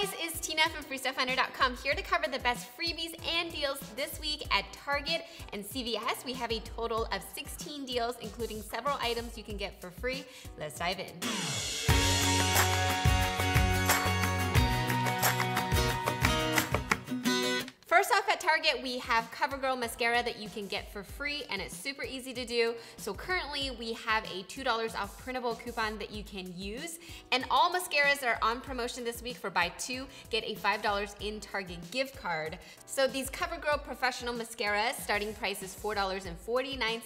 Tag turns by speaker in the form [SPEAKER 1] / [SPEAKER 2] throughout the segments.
[SPEAKER 1] guys, it's Tina from FreeStuffFinder.com here to cover the best freebies and deals this week at Target and CVS. We have a total of 16 deals, including several items you can get for free. Let's dive in. First off at Target, we have CoverGirl mascara that you can get for free and it's super easy to do. So currently we have a $2 off printable coupon that you can use. And all mascaras are on promotion this week for buy two, get a $5 in Target gift card. So these CoverGirl professional mascaras, starting price is $4.49.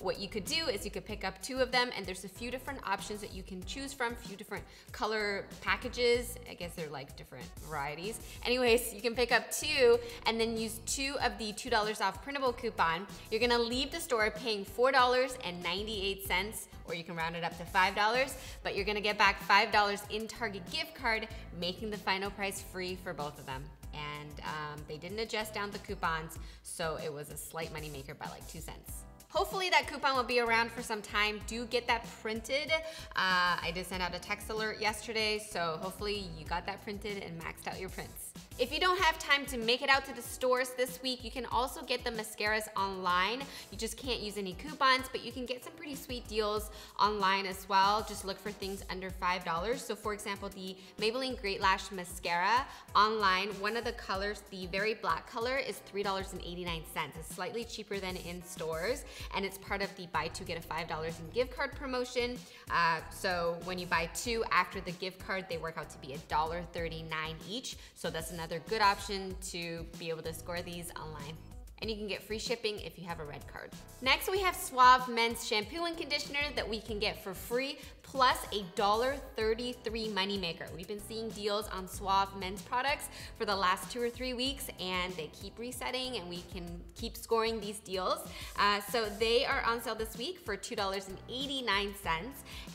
[SPEAKER 1] What you could do is you could pick up two of them and there's a few different options that you can choose from, a few different color packages. I guess they're like different varieties. Anyways, you can pick up two and then use two of the $2 off printable coupon. You're gonna leave the store paying $4.98 or you can round it up to $5, but you're gonna get back $5 in Target gift card, making the final price free for both of them. And um, they didn't adjust down the coupons, so it was a slight moneymaker by like two cents. Hopefully that coupon will be around for some time. Do get that printed. Uh, I did send out a text alert yesterday, so hopefully you got that printed and maxed out your prints. If you don't have time to make it out to the stores this week, you can also get the mascaras online. You just can't use any coupons, but you can get some pretty sweet deals online as well. Just look for things under $5. So for example, the Maybelline Great Lash Mascara online, one of the colors, the very black color is $3.89. It's slightly cheaper than in stores, and it's part of the buy two, get a $5 in gift card promotion. Uh, so when you buy two after the gift card, they work out to be $1.39 each. So that's another another good option to be able to score these online and you can get free shipping if you have a red card. Next, we have Suave Men's Shampoo and Conditioner that we can get for free, plus a $1.33 moneymaker. We've been seeing deals on Suave Men's products for the last two or three weeks, and they keep resetting, and we can keep scoring these deals. Uh, so they are on sale this week for $2.89,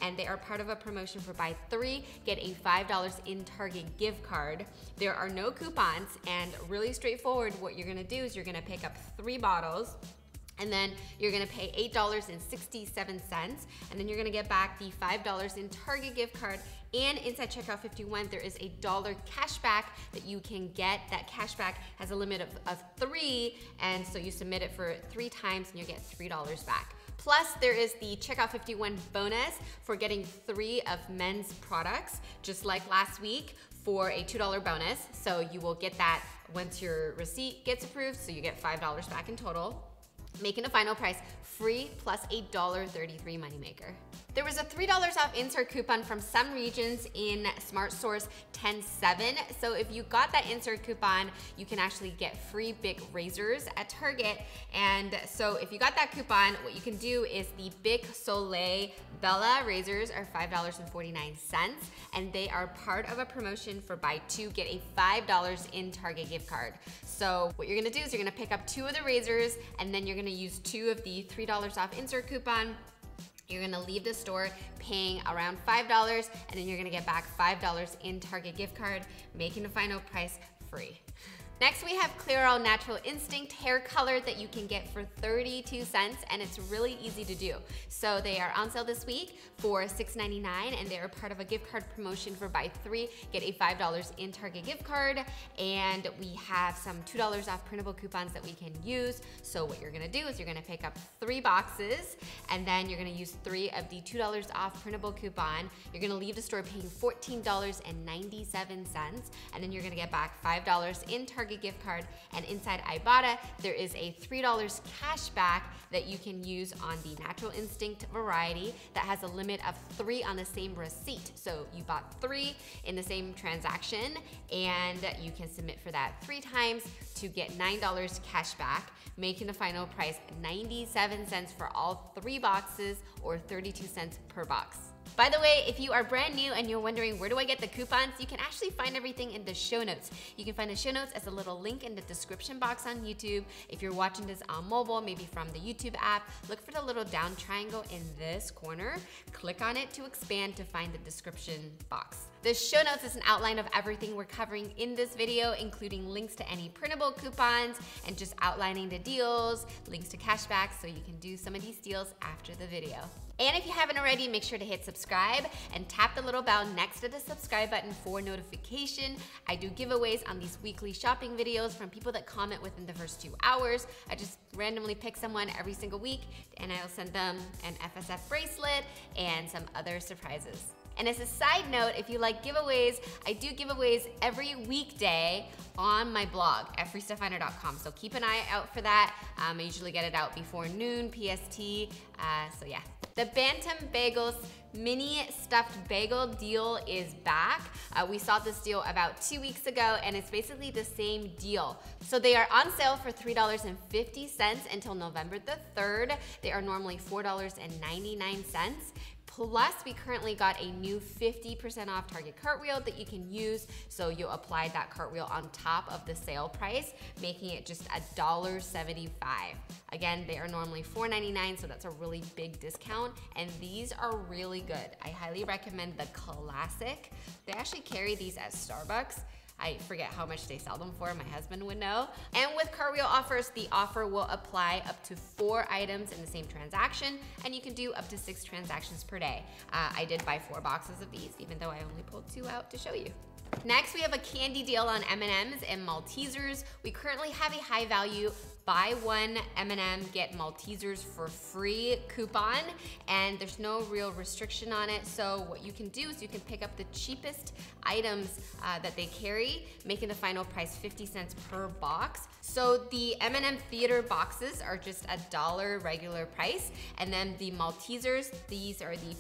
[SPEAKER 1] and they are part of a promotion for buy three, get a $5 in Target gift card. There are no coupons, and really straightforward, what you're gonna do is you're gonna pick up three bottles and then you're gonna pay $8.67 and then you're gonna get back the $5 in Target gift card and inside checkout 51 there is a dollar cash back that you can get. That cash back has a limit of, of three and so you submit it for three times and you get $3 back. Plus, there is the Checkout 51 bonus for getting three of men's products, just like last week, for a $2 bonus. So you will get that once your receipt gets approved, so you get $5 back in total making a final price free plus a $1.33 moneymaker. There was a $3 off insert coupon from some regions in Smart Source 107. So if you got that insert coupon, you can actually get free Bic razors at Target. And so if you got that coupon, what you can do is the Bic Soleil Bella razors are $5.49 and they are part of a promotion for buy two, get a $5 in Target gift card. So what you're gonna do is you're gonna pick up two of the razors and then you're gonna use two of the $3 off insert coupon you're gonna leave the store paying around $5 and then you're gonna get back $5 in Target gift card, making the final price free. Next we have Clairol Natural Instinct hair color that you can get for 32 cents and it's really easy to do. So they are on sale this week for $6.99 and they are part of a gift card promotion for buy three, get a $5 in Target gift card and we have some $2 off printable coupons that we can use. So what you're gonna do is you're gonna pick up three boxes and then you're gonna use three of the $2 off printable coupon. You're gonna leave the store paying $14.97 and then you're gonna get back $5 in Target Target gift card. And inside Ibotta, there is a $3 cash back that you can use on the Natural Instinct variety that has a limit of three on the same receipt. So you bought three in the same transaction and you can submit for that three times to get $9 cash back, making the final price 97 cents for all three boxes or 32 cents per box. By the way, if you are brand new and you're wondering where do I get the coupons, you can actually find everything in the show notes. You can find the show notes as a little link in the description box on YouTube. If you're watching this on mobile, maybe from the YouTube app, look for the little down triangle in this corner. Click on it to expand to find the description box. The show notes is an outline of everything we're covering in this video, including links to any printable coupons and just outlining the deals, links to cashback so you can do some of these deals after the video. And if you haven't already, make sure to hit subscribe and tap the little bell next to the subscribe button for notification. I do giveaways on these weekly shopping videos from people that comment within the first two hours. I just randomly pick someone every single week and I'll send them an FSF bracelet and some other surprises. And as a side note, if you like giveaways, I do giveaways every weekday on my blog at freestufffinder.com. So keep an eye out for that. Um, I usually get it out before noon PST. Uh, so yeah. The Bantam Bagels mini stuffed bagel deal is back. Uh, we saw this deal about two weeks ago and it's basically the same deal. So they are on sale for $3.50 until November the 3rd. They are normally $4.99. Plus, we currently got a new 50% off Target cartwheel that you can use. So you'll apply that cartwheel on top of the sale price, making it just $1.75. Again, they are normally $4.99, so that's a really big discount. And these are really good. I highly recommend the Classic. They actually carry these at Starbucks. I forget how much they sell them for, my husband would know. And with Cartwheel offers, the offer will apply up to four items in the same transaction, and you can do up to six transactions per day. Uh, I did buy four boxes of these, even though I only pulled two out to show you. Next, we have a candy deal on M&Ms and Maltesers. We currently have a high value buy one M&M, get Maltesers for free coupon, and there's no real restriction on it. So what you can do is you can pick up the cheapest items uh, that they carry, making the final price 50 cents per box. So the M&M theater boxes are just a dollar regular price, and then the Maltesers, these are the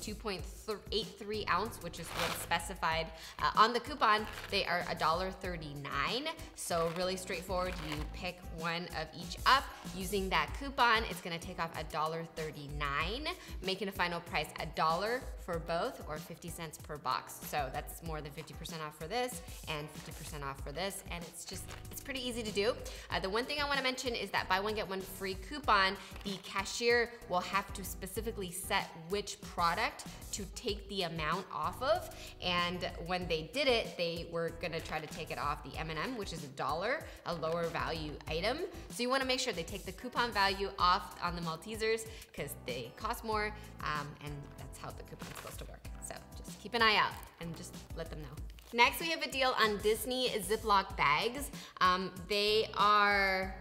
[SPEAKER 1] 2.83 ounce, which is what's specified uh, on the coupon. They are a dollar 39. So really straightforward. You pick one of each up. Using that coupon, it's gonna take off $1.39, making a final price a dollar for both or 50 cents per box. So that's more than 50% off for this and 50% off for this. And it's just, it's pretty easy to do. Uh, the one thing I wanna mention is that buy one, get one free coupon, the cashier will have to specifically set which product to take the amount off of. And when they did it, they were gonna try to take it off the M&M, which is a dollar, a lower value item. So you wanna make sure they take the coupon value off on the Maltesers because they cost more um, and that's how the coupon's supposed to work. So just keep an eye out and just let them know. Next, we have a deal on Disney Ziploc bags. Um, they are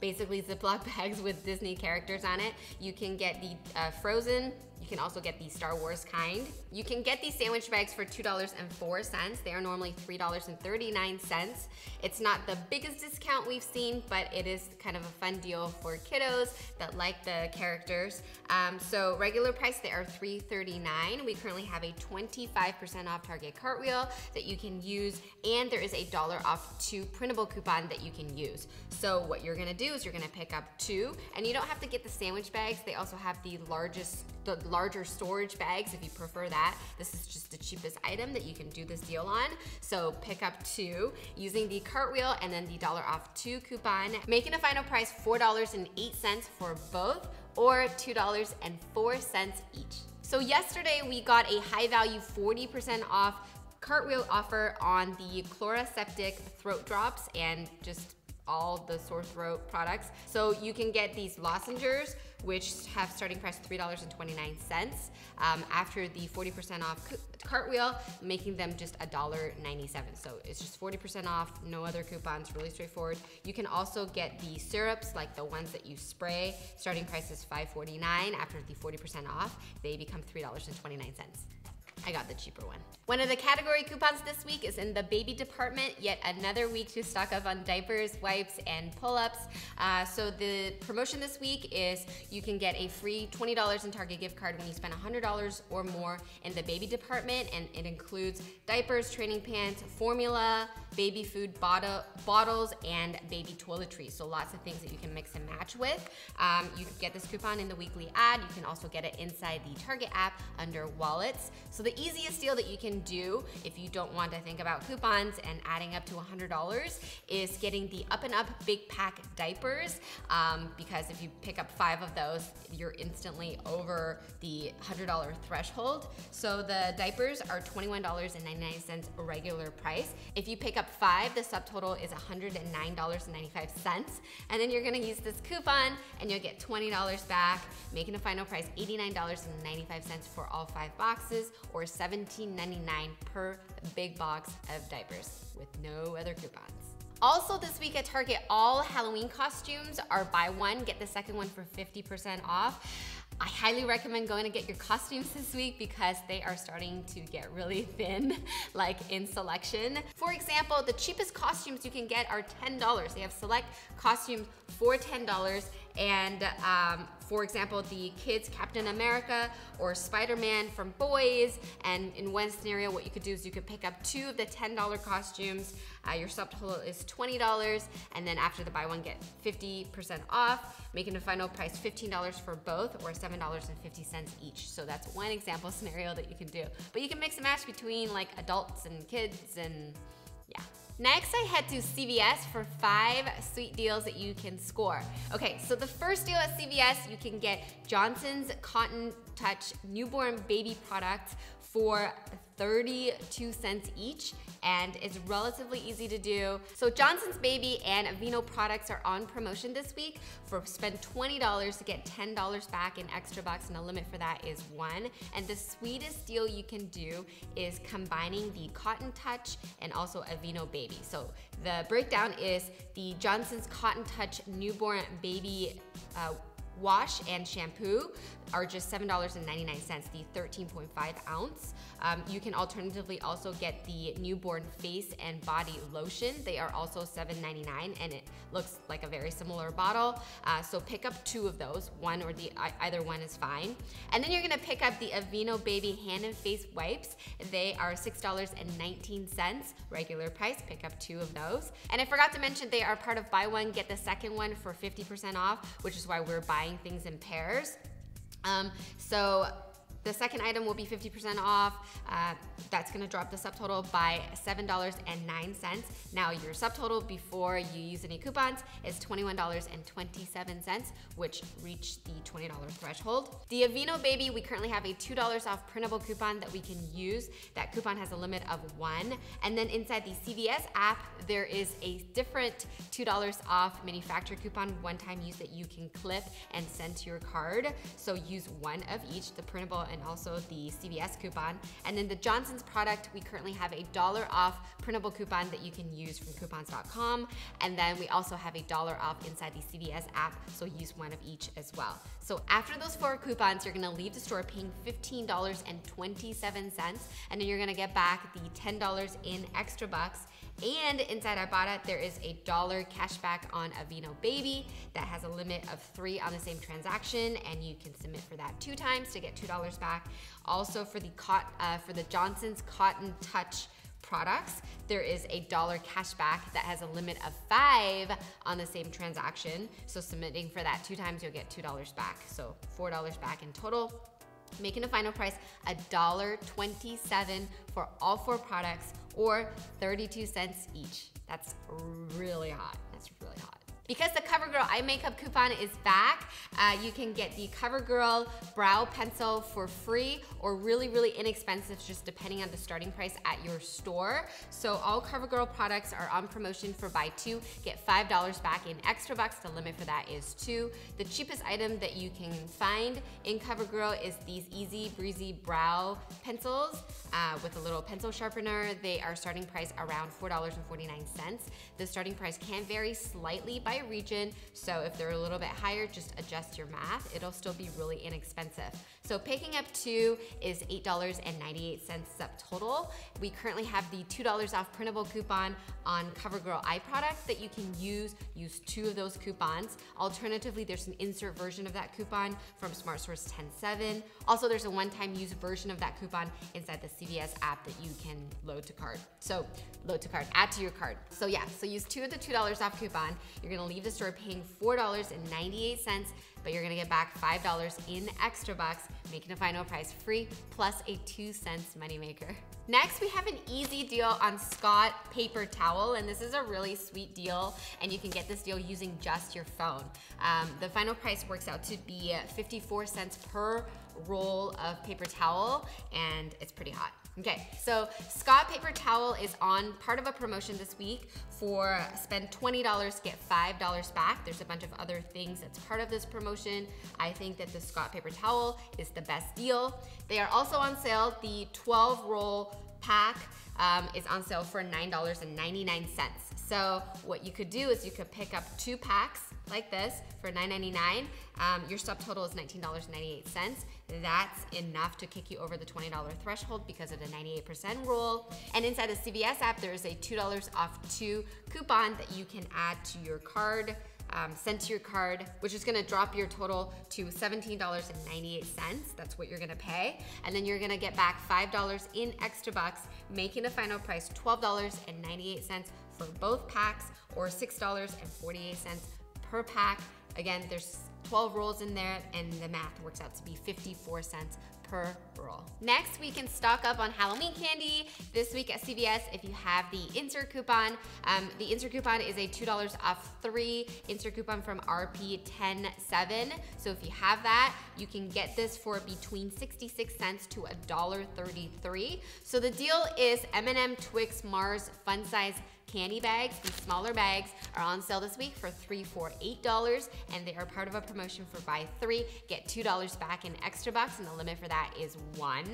[SPEAKER 1] basically Ziploc bags with Disney characters on it. You can get the uh, frozen you can also get the Star Wars kind. You can get these sandwich bags for $2.04. They are normally $3.39. It's not the biggest discount we've seen, but it is kind of a fun deal for kiddos that like the characters. Um, so regular price, they are $3.39. We currently have a 25% off Target Cartwheel that you can use, and there is a dollar off two printable coupon that you can use. So what you're gonna do is you're gonna pick up two, and you don't have to get the sandwich bags. They also have the largest, the larger storage bags if you prefer that. This is just the cheapest item that you can do this deal on. So pick up two using the cartwheel and then the dollar off two coupon, making a final price $4.08 for both or $2.04 each. So yesterday we got a high value 40% off cartwheel offer on the Chloraseptic throat drops and just all the sore throat products. So you can get these lozenges, which have starting price $3.29 um, after the 40% off cartwheel, making them just $1.97. So it's just 40% off, no other coupons, really straightforward. You can also get the syrups, like the ones that you spray. Starting price is $5.49. After the 40% off, they become $3.29. I got the cheaper one. One of the category coupons this week is in the baby department, yet another week to stock up on diapers, wipes, and pull-ups. Uh, so the promotion this week is you can get a free $20 in Target gift card when you spend $100 or more in the baby department, and it includes diapers, training pants, formula, baby food bottle, bottles, and baby toiletries. So lots of things that you can mix and match with. Um, you can get this coupon in the weekly ad. You can also get it inside the Target app under wallets. So the easiest deal that you can do if you don't want to think about coupons and adding up to $100 is getting the Up and Up Big Pack diapers um, because if you pick up five of those, you're instantly over the $100 threshold. So the diapers are $21.99 regular price. If you pick up five, the subtotal is $109.95. And then you're gonna use this coupon and you'll get $20 back, making a final price $89.95 for all five boxes $17.99 per big box of diapers with no other coupons. Also this week at Target, all Halloween costumes are buy one, get the second one for 50% off. I highly recommend going to get your costumes this week because they are starting to get really thin, like in selection. For example, the cheapest costumes you can get are $10. They have select costumes for $10 and um, for example, the kids Captain America or Spider-Man from boys. And in one scenario, what you could do is you could pick up two of the $10 costumes. Uh, your subtotal is $20. And then after the buy one, get 50% off, making the final price $15 for both or $7.50 each. So that's one example scenario that you can do. But you can mix and match between like adults and kids and yeah. Next, I head to CVS for five sweet deals that you can score. Okay, so the first deal at CVS, you can get Johnson's Cotton Touch newborn baby products for 32 cents each and it's relatively easy to do. So Johnson's Baby and Aveeno products are on promotion this week. For spend $20 to get $10 back in extra bucks and the limit for that is one. And the sweetest deal you can do is combining the Cotton Touch and also Aveeno Baby. So the breakdown is the Johnson's Cotton Touch Newborn Baby uh, wash and shampoo are just $7.99, the 13.5 ounce. Um, you can alternatively also get the newborn face and body lotion. They are also $7.99 and it looks like a very similar bottle. Uh, so pick up two of those, one or the either one is fine. And then you're gonna pick up the Aveeno Baby hand and face wipes. They are $6.19 regular price, pick up two of those. And I forgot to mention they are part of buy one, get the second one for 50% off, which is why we're buying things in pairs. Um, so the second item will be 50% off. Uh, that's gonna drop the subtotal by $7.09. Now your subtotal before you use any coupons is $21.27, which reached the $20 threshold. The Aveeno Baby, we currently have a $2 off printable coupon that we can use. That coupon has a limit of one. And then inside the CVS app, there is a different $2 off manufacturer coupon, one-time use that you can clip and send to your card. So use one of each, the printable and also the CVS coupon. And then the Johnson's product, we currently have a dollar off printable coupon that you can use from coupons.com. And then we also have a dollar off inside the CVS app, so use one of each as well. So after those four coupons, you're gonna leave the store paying $15.27, and then you're gonna get back the $10 in extra bucks and inside Ibotta, there is a dollar cashback on Aveeno Baby that has a limit of three on the same transaction, and you can submit for that two times to get $2 back. Also for the, uh, for the Johnson's Cotton Touch products, there is a dollar cashback that has a limit of five on the same transaction. So submitting for that two times, you'll get $2 back. So $4 back in total making a final price $1.27 for all four products or 32 cents each. That's really hot. That's really hot. Because the CoverGirl eye makeup coupon is back, uh, you can get the CoverGirl brow pencil for free or really, really inexpensive, just depending on the starting price at your store. So all CoverGirl products are on promotion for buy two, get $5 back in extra bucks. The limit for that is two. The cheapest item that you can find in CoverGirl is these Easy Breezy Brow Pencils uh, with a little pencil sharpener. They are starting price around $4.49. The starting price can vary slightly by region. So if they're a little bit higher, just adjust your math. It'll still be really inexpensive. So picking up two is $8.98 subtotal. We currently have the $2 off printable coupon on CoverGirl eye products that you can use. Use two of those coupons. Alternatively, there's an insert version of that coupon from Smart Source 10.7. Also, there's a one-time use version of that coupon inside the CVS app that you can load to cart. So load to cart, add to your cart. So yeah, so use two of the $2 off coupon. You're gonna leave the store paying $4.98 but you're gonna get back $5 in extra bucks, making a final price free plus a two cents moneymaker. Next, we have an easy deal on Scott paper towel, and this is a really sweet deal, and you can get this deal using just your phone. Um, the final price works out to be 54 cents per roll of paper towel, and it's pretty hot. Okay, so Scott Paper Towel is on part of a promotion this week for spend $20, get $5 back. There's a bunch of other things that's part of this promotion. I think that the Scott Paper Towel is the best deal. They are also on sale. The 12 roll pack um, is on sale for $9.99. So what you could do is you could pick up two packs like this for $9.99. Um, your subtotal is $19.98. That's enough to kick you over the $20 threshold because of the 98% rule. And inside the CVS app, there's a $2 off two coupon that you can add to your card. Um, sent to your card, which is gonna drop your total to $17.98. That's what you're gonna pay. And then you're gonna get back $5 in extra bucks, making the final price $12.98 for both packs or $6.48 per pack. Again, there's 12 rolls in there and the math works out to be 54 cents per roll. Next, we can stock up on Halloween candy. This week at CVS, if you have the insert coupon, um, the insert coupon is a $2 off three insert coupon from RP107. So if you have that, you can get this for between 66 cents to $1.33. So the deal is M&M Twix Mars Fun Size candy bags. These smaller bags are on sale this week for three for $8 and they are part of a promotion for buy three, get $2 back in extra bucks and the limit for that is one.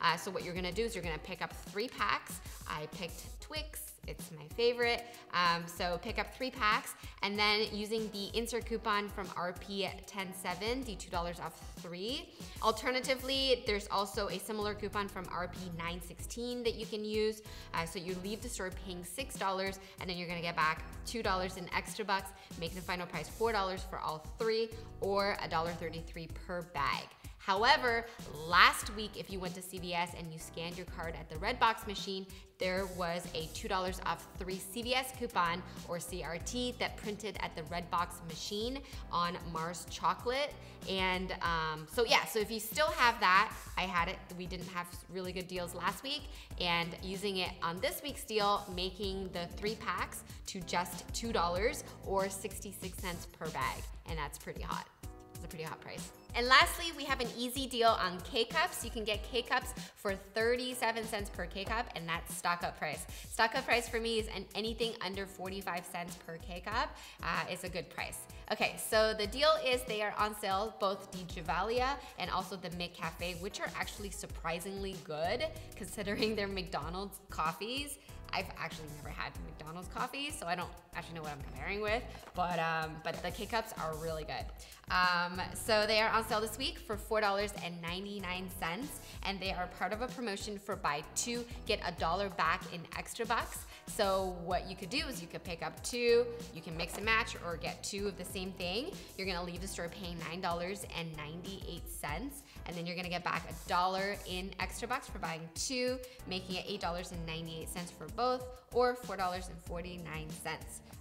[SPEAKER 1] Uh, so what you're gonna do is you're gonna pick up three packs. I picked Twix, it's my favorite. Um, so pick up three packs and then using the insert coupon from RP107, the $2 off three. Alternatively, there's also a similar coupon from RP916 that you can use. Uh, so you leave the store paying $6 and then you're gonna get back $2 in extra bucks, making the final price $4 for all three or $1.33 per bag. However, last week, if you went to CVS and you scanned your card at the Redbox machine, there was a $2 off three CVS coupon or CRT that printed at the Redbox machine on Mars chocolate. And um, so yeah, so if you still have that, I had it, we didn't have really good deals last week and using it on this week's deal, making the three packs to just $2 or 66 cents per bag. And that's pretty hot. It's a pretty hot price. And lastly, we have an easy deal on K-Cups. You can get K-Cups for 37 cents per K-Cup, and that's stock up price. Stock up price for me is an anything under 45 cents per K-Cup uh, is a good price. Okay, so the deal is they are on sale, both the Gevalia and also the McCafe, which are actually surprisingly good considering they're McDonald's coffees. I've actually never had McDonald's coffee, so I don't actually know what I'm comparing with, but um, but the K-Cups are really good. Um, so they are on sale this week for $4.99, and they are part of a promotion for buy two, get a dollar back in extra bucks. So what you could do is you could pick up two, you can mix and match or get two of the same thing. You're gonna leave the store paying $9.98, and then you're gonna get back a dollar in extra bucks for buying two, making it $8.98 for both, or $4.49.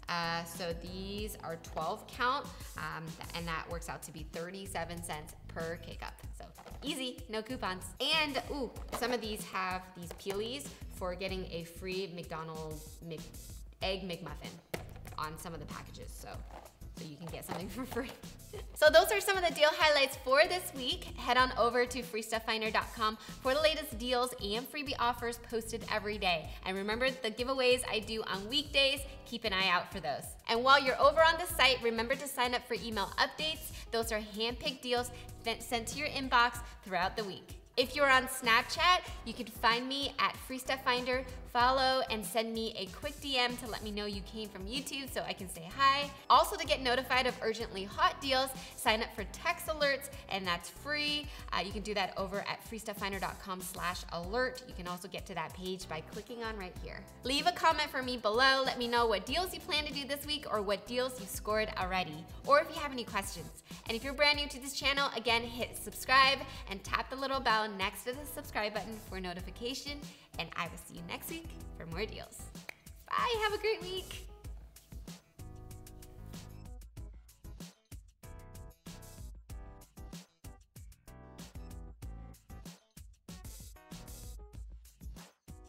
[SPEAKER 1] Uh, so these are 12 count, um, and that works out to be 37 cents per K-Cup. So easy, no coupons. And ooh, some of these have these peelies for getting a free McDonald's Mc, egg McMuffin on some of the packages. So so you can get something for free. so those are some of the deal highlights for this week. Head on over to freestufffinder.com for the latest deals and freebie offers posted every day. And remember the giveaways I do on weekdays, keep an eye out for those. And while you're over on the site, remember to sign up for email updates. Those are hand-picked deals sent to your inbox throughout the week. If you're on Snapchat, you can find me at Free Stuff Finder. Follow and send me a quick DM to let me know you came from YouTube so I can say hi. Also to get notified of urgently hot deals, sign up for text alerts and that's free. Uh, you can do that over at freestufffinder.com slash alert. You can also get to that page by clicking on right here. Leave a comment for me below. Let me know what deals you plan to do this week or what deals you've scored already, or if you have any questions. And if you're brand new to this channel, again, hit subscribe and tap the little bell next to the subscribe button for notification, and I will see you next week for more deals. Bye, have a great week.